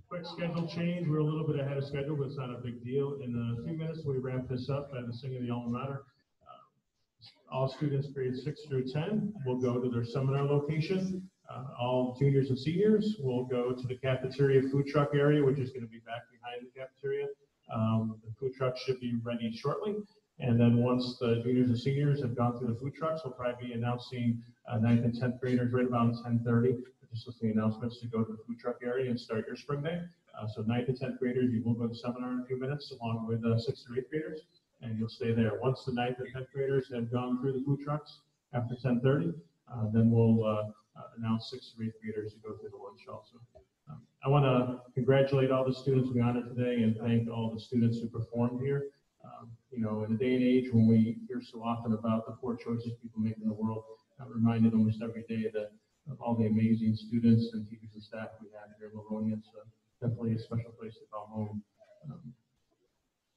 Quick schedule change, we're a little bit ahead of schedule, but it's not a big deal. In a few minutes, we wrap this up by the singing of the alma mater. Uh, All students grades six through 10 will go to their seminar location. Uh, All juniors and seniors will go to the cafeteria food truck area, which is going to be back behind the cafeteria. Um, The food truck should be ready shortly. And then once the juniors and seniors have gone through the food trucks, we'll probably be announcing uh, ninth and tenth graders right about ten thirty. Just listening to announcements to go to the food truck area and start your spring day. Uh, so ninth and tenth graders, you will go to the seminar in a few minutes along with uh, sixth and eighth graders, and you'll stay there. Once the ninth and tenth graders have gone through the food trucks after ten thirty, uh, then we'll uh, uh, announce sixth and eighth graders to go through the lunch also. Um, I want to congratulate all the students we honored today and thank all the students who performed here. Um, you know, in a day and age when we hear so often about the poor choices people make in the world, I'm reminded almost every day that of all the amazing students and teachers and staff we have here in Livonia. It's uh, definitely a special place to call home. Um,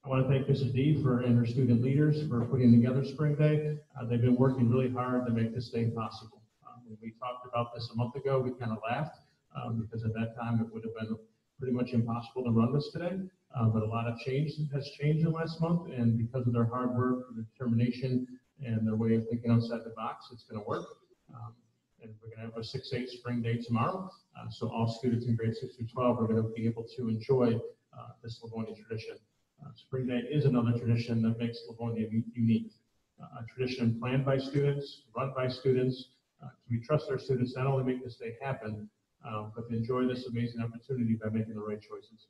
I want to thank Mrs. D for and her student leaders for putting together Spring Day. Uh, they've been working really hard to make this day possible. Um, when we talked about this a month ago, we kind of laughed um, because at that time it would have been pretty much impossible to run this today. Uh, but a lot of change has changed in the last month, and because of their hard work, determination, and their way of thinking outside the box, it's going to work. Um, and we're going to have a six eight spring day tomorrow. Uh, so all students in grades six through 12 are going to be able to enjoy uh, this Livonia tradition. Uh, spring day is another tradition that makes Livonia unique. Uh, a tradition planned by students, run by students. Uh, we trust our students not only make this day happen, but to enjoy this amazing opportunity by making the right choices.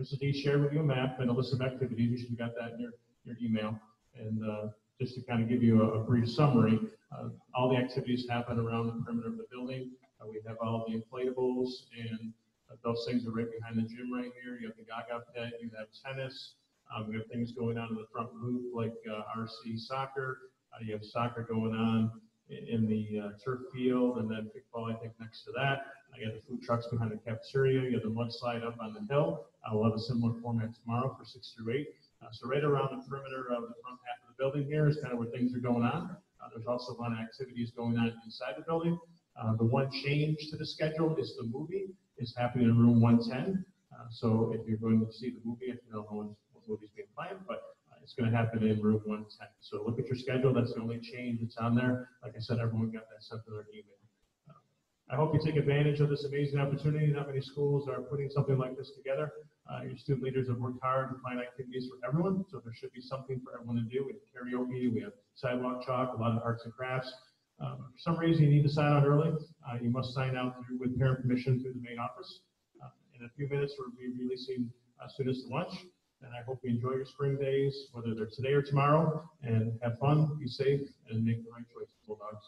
Mrs. D shared with you a map and a list of activities. You should have got that in your, your email. And uh, just to kind of give you a, a brief summary, uh, all the activities happen around the perimeter of the building. Uh, we have all the inflatables and uh, those things are right behind the gym right here. You have the Gaga pit, you have tennis. Um, we have things going on in the front booth like uh, RC soccer. Uh, you have soccer going on in, the uh, turf field and then kickball, I think, next to that. I have the food trucks behind the cafeteria. You have the mudslide up on the hill. Uh, we'll have a similar format tomorrow for six through eight. Uh, so right around the perimeter of the front half of the building here is kind of where things are going on. Uh, there's also a lot of activities going on inside the building. Uh, the one change to the schedule is the movie is happening in room 110. Uh, so if you're going to see the movie, you don't know what, movie's being planned, but it's going to happen in room 110. So look at your schedule. That's the only change that's on there. Like I said, everyone got that sent to their email. Uh, I hope you take advantage of this amazing opportunity. Not many schools are putting something like this together. Uh, your student leaders have worked hard to find activities for everyone, so there should be something for everyone to do. We have karaoke, we have sidewalk chalk, a lot of arts and crafts. Um, for some reason, you need to sign out early. Uh, you must sign out through, with parent permission through the main office. Uh, in a few minutes, we'll be releasing uh, students to lunch, and I hope you enjoy your spring days, whether they're today or tomorrow, and have fun, be safe, and make the right choices, Bulldogs.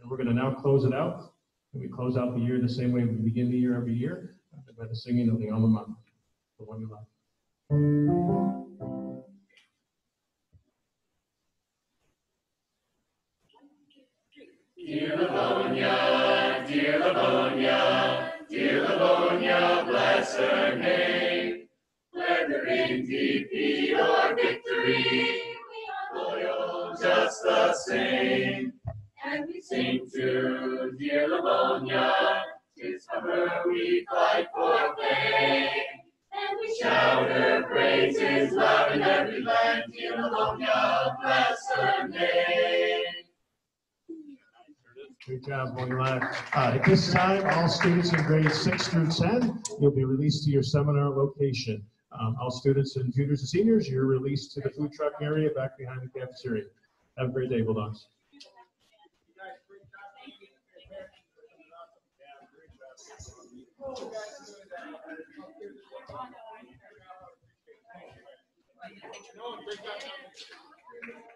And we're going to now close it out. And we close out the year the same way we begin the year every year by the singing of the alma mater, the one you love. Dear Livonia, dear Livonia, dear Livonia, bless her name. In defeat or victory, we are loyal just the same. And we sing to dear Livonia, tis for her we fight for fame. And we shout her praises loud in every land, dear Livonia, bless her name. Great job, Morning Live. Uh, At this time, all students in grades six through 10, you'll be released to your seminar location. Um, all students and tutors and seniors, you're released to the food truck area back behind the cafeteria. Have a great day, Bulldogs. Thank you.